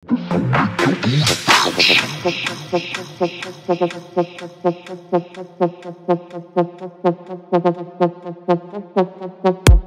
The